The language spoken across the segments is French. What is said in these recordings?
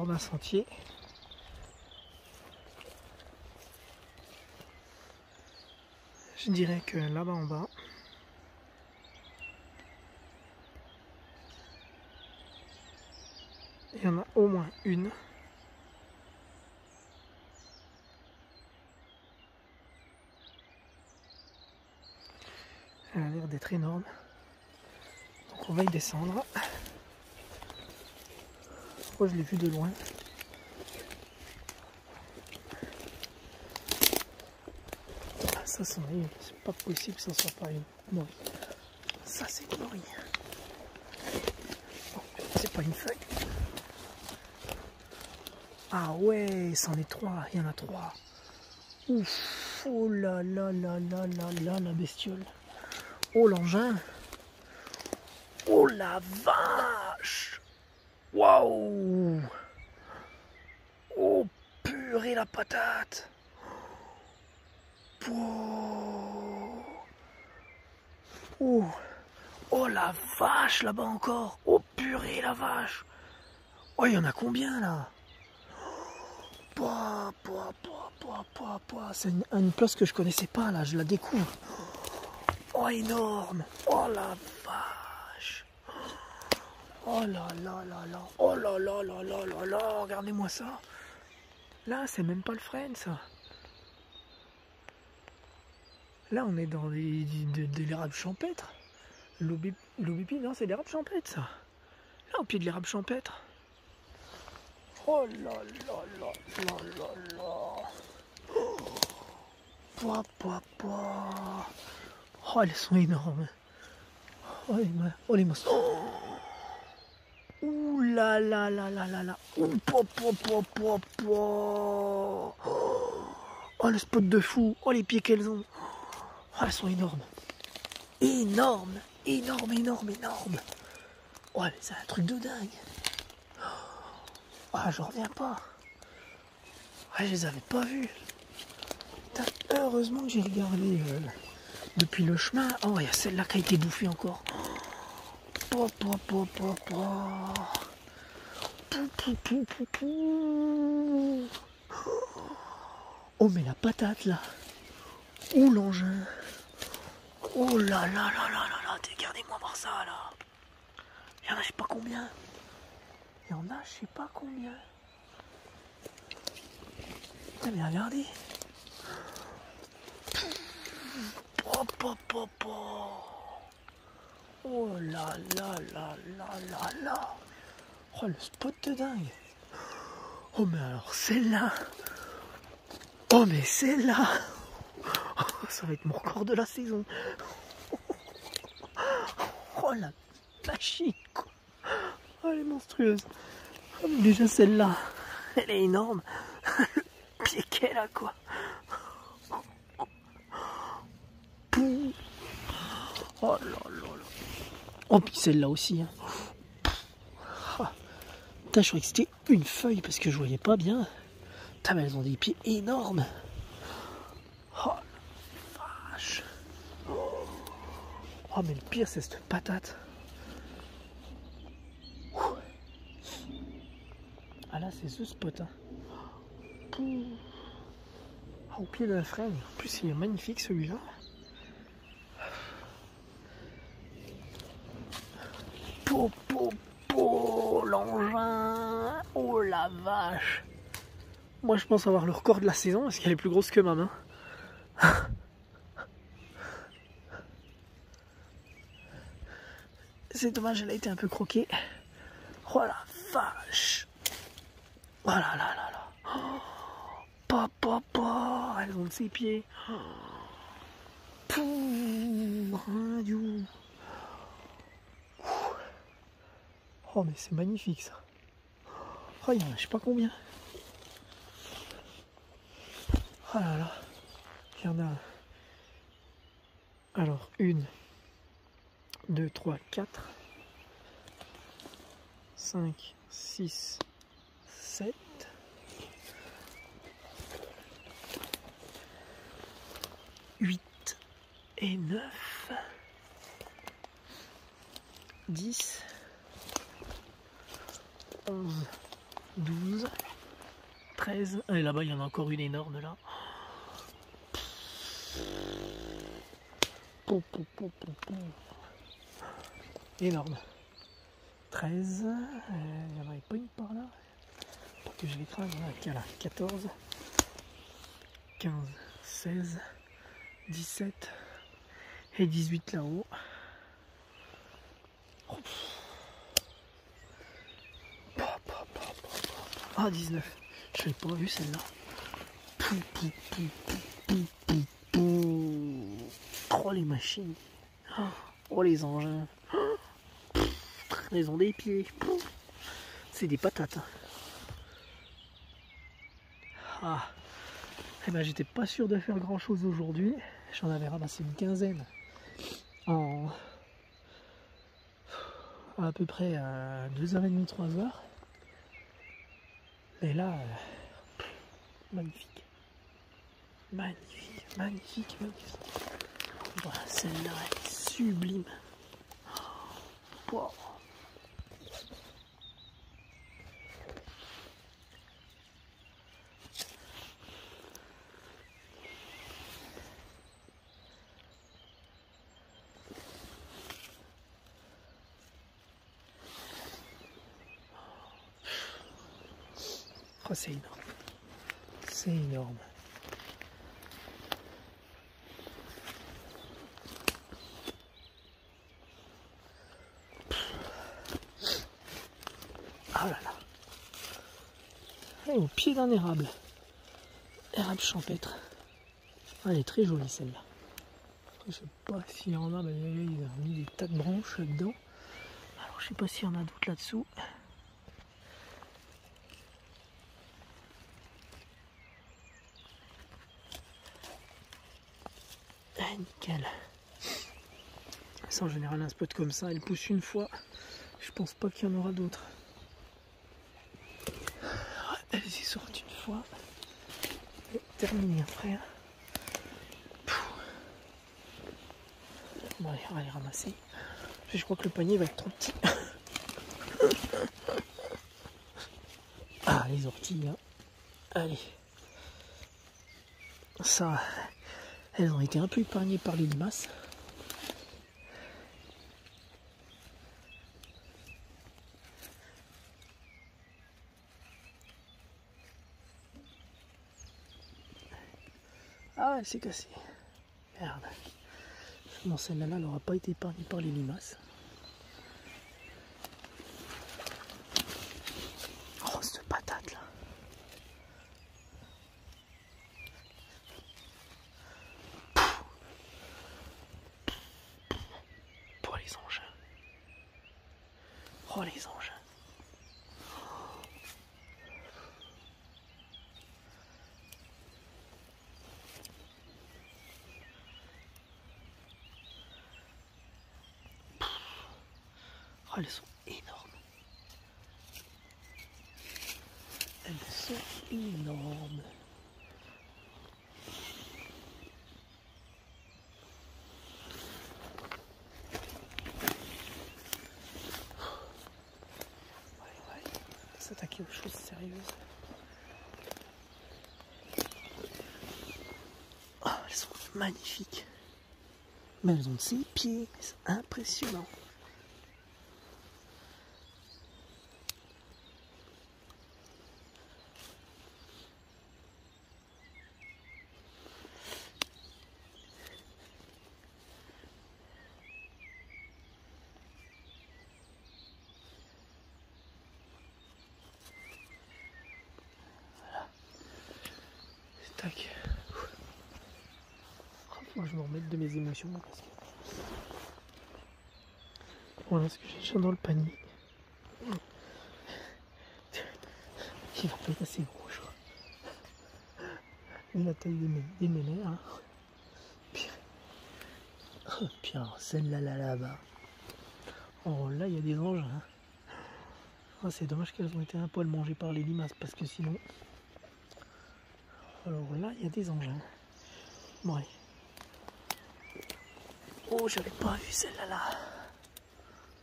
d'un sentier. Je dirais que là-bas en bas, il y en a au moins une. Elle a l'air d'être énorme. Donc on va y descendre. Je l'ai vu de loin. Ah, ça c'en est. C'est pas possible que ça soit pas une morue. Ça c'est une. Bon, c'est pas une feuille. Ah ouais, c'en est trois. Il y en a trois. Ouf. Oh là là là là là là la bestiole. Oh l'engin. Oh la vache. Waouh. Purée la patate. Oh. Oh. Oh la vache là-bas encore. Oh purée la vache. Oh il y en a combien là? C'est une, une place que je connaissais pas là, je la découvre. Oh énorme Oh la vache Oh là là là là Oh là là là là là là Regardez-moi ça Là, c'est même pas le frein ça Là, on est dans de, l'érable champêtre. L'aubipi, non, c'est l'érable champêtre ça. Là, au pied de l'érable champêtre. Oh là là là là là là oh. Pouah, pouah, pouah. Oh, elles sont énormes. Oh les, oh, les monstres. Oh. Ouh là là là là là là. Ouh, po, po. Oh le spot de fou. Oh les pieds qu'elles ont. Oh, elles sont énormes. Énormes. Énorme, énorme, énorme. Oh mais c'est un truc de dingue. Ah, j'en reviens pas. Ah, je les avais pas vus. Heureusement que j'ai regardé euh, depuis le chemin. Oh, il y a celle-là qui a été bouffée encore. Pou. Oh, mais la patate là. Oh, l'engin. Oh là là là là là là. Regardez-moi voir ça là. Il y en a je sais pas combien. Il y en a je sais pas combien. Putain, mais regardez. Oh, oh, oh, oh. là là là là là là. Oh le spot de dingue. Oh mais alors celle-là. Oh mais celle-là. Oh, ça va être mon record de la saison. Oh la machine quoi. Oh elle est monstrueuse. Oh, mais déjà celle-là, elle est énorme. Le pied qu'elle a quoi. Oh là là là. Oh puis celle-là aussi. Hein. Je croyais que c'était une feuille parce que je voyais pas bien. Putain, mais elles ont des pieds énormes. Oh la vache. Oh mais le pire c'est cette patate. Ah là c'est ce spot. Hein. Ah, au pied d'un frein. En plus il est magnifique celui-là. Po, po, l'engin. Oh la vache. Moi je pense avoir le record de la saison parce qu'elle est plus grosse que ma main? C'est dommage, elle a été un peu croquée. Oh la vache. Oh là là là là. Oh, pa, pa, pa. Elles ont de ses pieds. Pouh, Oh mais c'est magnifique ça. Oh il y en a je sais pas combien. Oh là là. Il y en a. Alors une, 2, 3, 4, 5, 6, 7, 8 et 9, 10, 11, 12, 13. Et là-bas, il y en a encore une énorme là. Énorme. 13. Euh, il n'y en avait pas une par là. Pas que je l'écrase. Voilà, là. 14. 15. 16. 17. Et 18 là-haut. Ah, 19. Je l'ai pas vu celle-là. Oh les machines. Oh les engins. Ils ont des pieds. C'est des patates. Hein. Ah. Eh ben j'étais pas sûr de faire grand chose aujourd'hui. J'en avais ramassé une quinzaine en à peu près à 2h30, 3h. Et là, euh, magnifique. Magnifique, magnifique, magnifique. Celle-là est sublime. Oh, c'est énorme. C'est énorme. Ah là là. Et au pied d'un érable. Érable champêtre. Elle est très jolie celle-là. Je sais pas s'il y en a, mais il y a mis des tas de branches là-dedans. Alors je sais pas s'il y en a d'autres là-dessous. Ah, nickel. C'est en général un spot comme ça, elle pousse une fois. Je pense pas qu'il y en aura d'autres. Elle s'y sort une fois. Terminé après. Bon allez, on va les ramasser. Je crois que le panier va être trop petit. ah les orties là. Allez. Ça. Elles ont été un peu épargnées par les limaces. Elle s'est cassée. Merde. Non, celle-là, elle n'aura pas été épargnée par les limaces. Oh les anges. Oh, elles sont énormes. Elles sont énormes. s'attaquer aux choses sérieuses. Oh, elles sont magnifiques. Mais elles ont de pieds, c'est impressionnant. Tac. Moi, je me remets de mes émotions. Voilà ce que j'ai dans le panier. Il va pas être assez gros, je crois. la taille des, des Hein. Puis, celle-là, là, là-bas. Oh, là, il y a des anges. Hein. Oh, c'est dommage qu'elles ont été un poil mangées par les limaces parce que sinon. Alors là, il y a des engins. Ouais. Oh, j'avais pas vu celle-là. Là.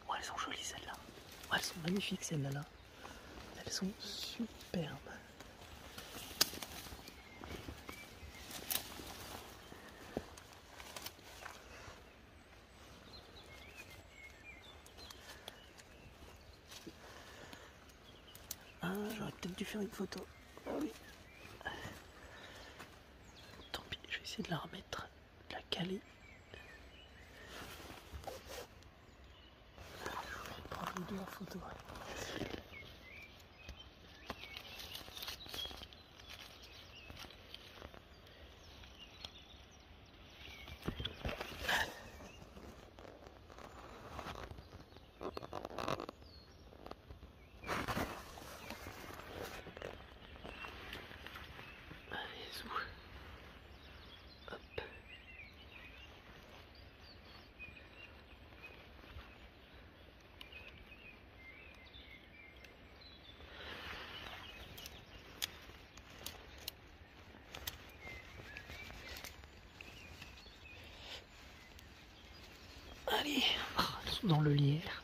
Oh, elles sont jolies celles-là. Oh, elles sont magnifiques celles-là. Là. Elles sont superbes. Ah, j'aurais peut-être dû faire une photo. Essayer de la remettre, de la caler. Prendre les deux en photo. Sont dans le lierre,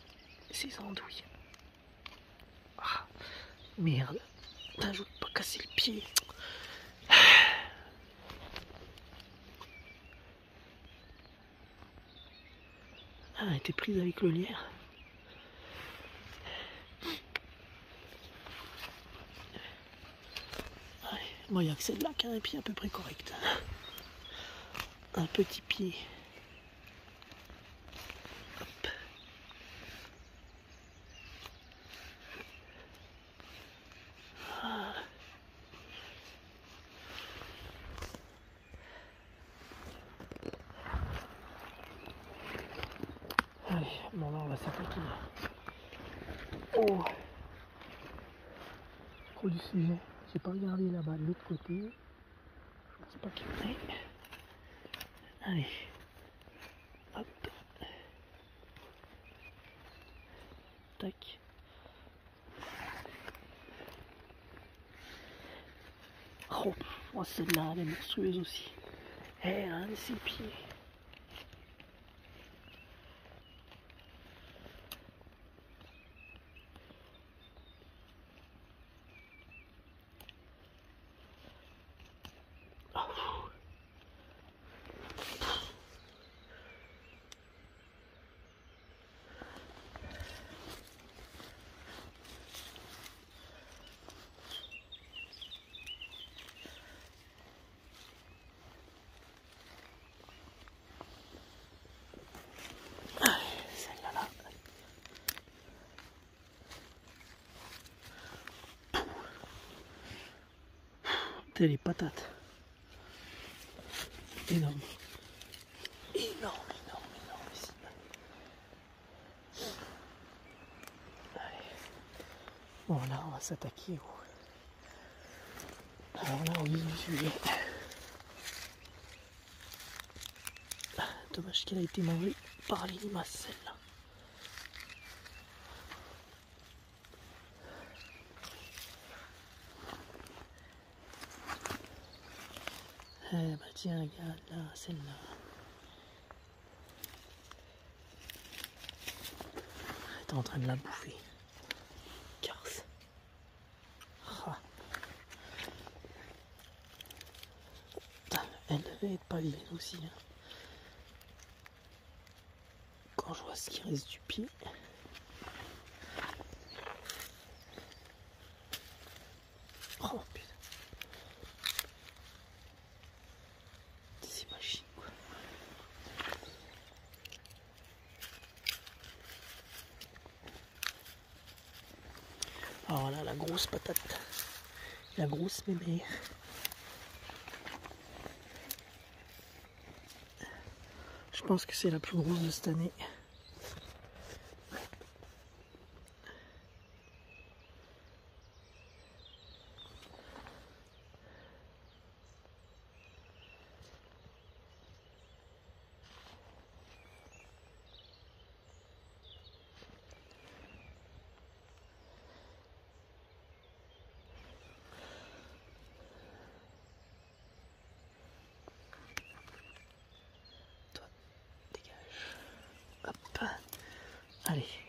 ces andouilles. Ah, merde, Putain, je veux pas casser le pied. Ah, elle prise avec le lierre. Bon, il n'y a que celle-là qui un pied à peu près correct. Un petit pied. Hop. Ah. Allez, bon là on va s'attaquer. Oh Trop du sujet. J'ai pas regardé là-bas de l'autre côté. Je pense pas qu'il y en ait. Allez. Hop. Tac. Oh, oh, celle-là, elle est monstrueuse aussi. Elle a un de ses pieds. Les patates. Énorme. Énorme, énorme, énorme ici. Bon là on va s'attaquer au. Alors là au vif du sujet. Dommage qu'elle a été mangée par les limaces bah tiens, regarde là, celle-là. Elle est en train de la bouffer. Garce. Ah. Putain, Elle devait être pas vilaine aussi. hein. Quand je vois ce qui reste du pied. Oh putain. T'imagines quoi Alors là, la grosse patate. La grosse mémé. Je pense que c'est la plus grosse de cette année. Hop. Allez.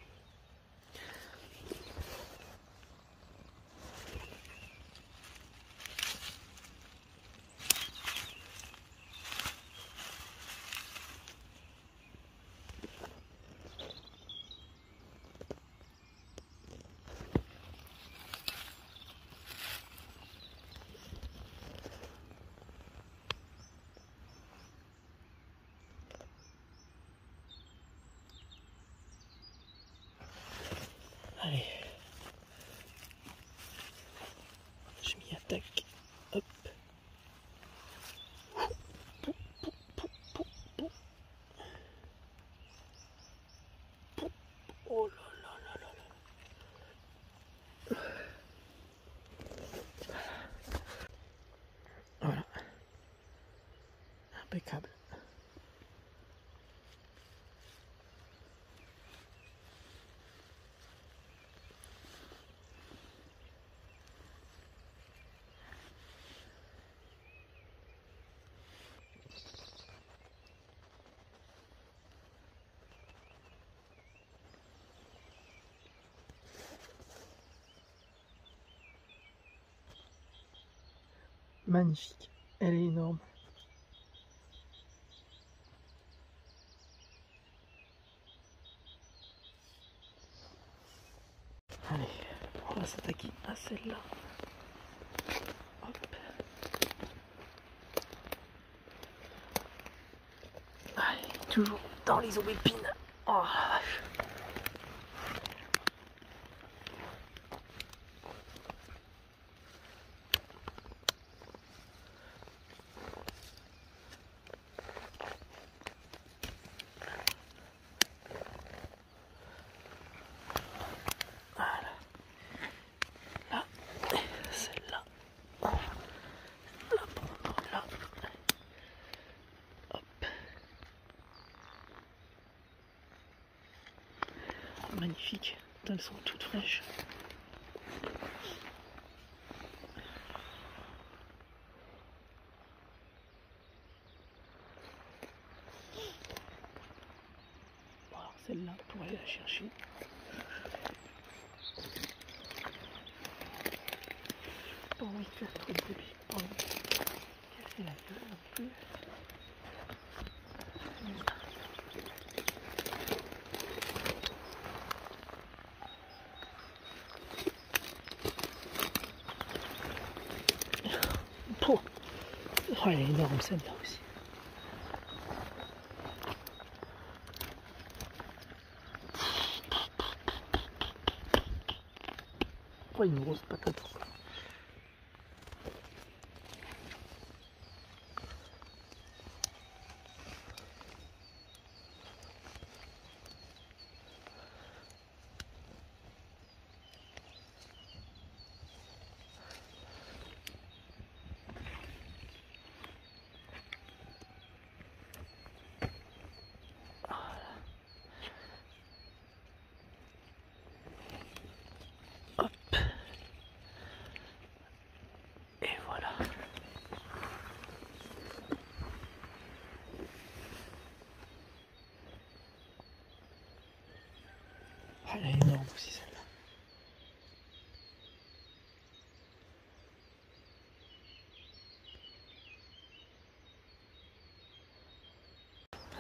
Hi. Magnifique. Elle est énorme. Allez, on va s'attaquer à celle-là. Allez, toujours dans les aubépines. Oh la vache. Magnifique. Elles sont toutes fraîches. Bon, celle-là, pour aller la chercher. Pas envie de faire trop de bruit. Pas envie de casser la gueule non plus. Pouh. Oh, elle est énorme celle-là aussi. Oh, une grosse patate. Ah, elle est énorme aussi celle-là.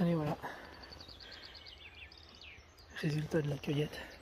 Allez voilà. Résultat de la cueillette.